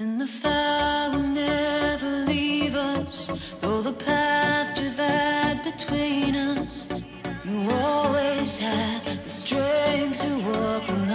And the fire will never leave us, though the paths divide between us. You always had the strength to walk alone.